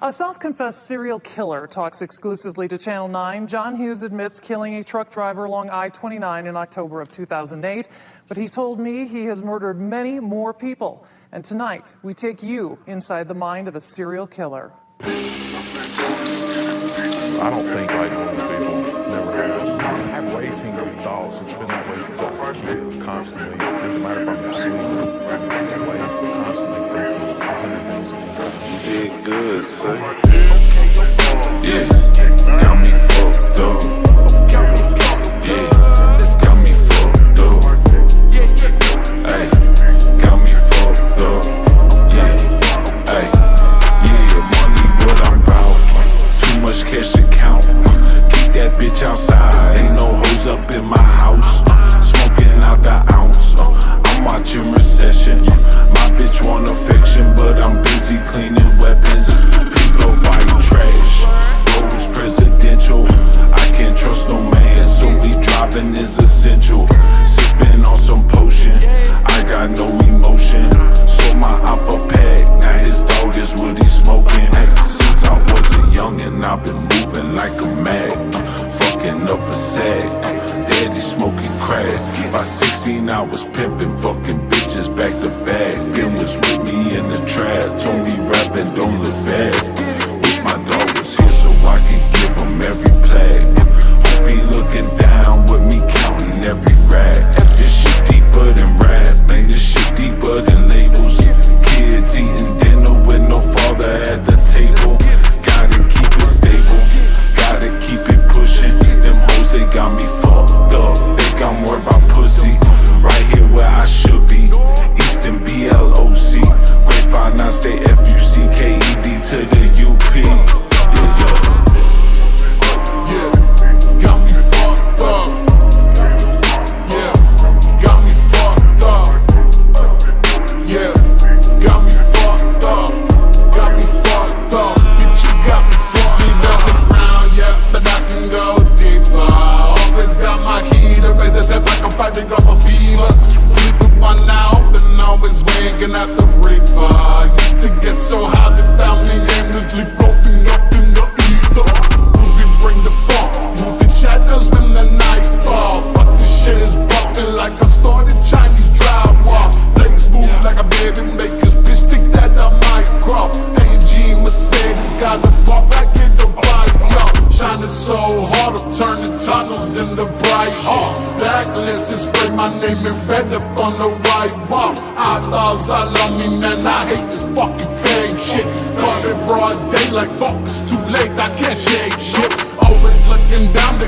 A self-confessed serial killer talks exclusively to Channel 9. John Hughes admits killing a truck driver along I-29 in October of 2008, but he told me he has murdered many more people. And tonight, we take you inside the mind of a serial killer. I don't think like normal people never have. I've racing with thoughts. It's been that way since I was a kid, constantly. Matter of I'm asleep, I'm constantly did good, son. and I've been moving like a mag. Uh, fucking up a sag. Daddy smoking crack. By 16, I was pimping. bottle, turning tunnels into bright Blacklist and spray my name in red up on the white wall. I thought I love me, man. I hate this fucking fame shit. Caught in broad daylight, fuck, it's too late. I can't shake shit. Always looking down.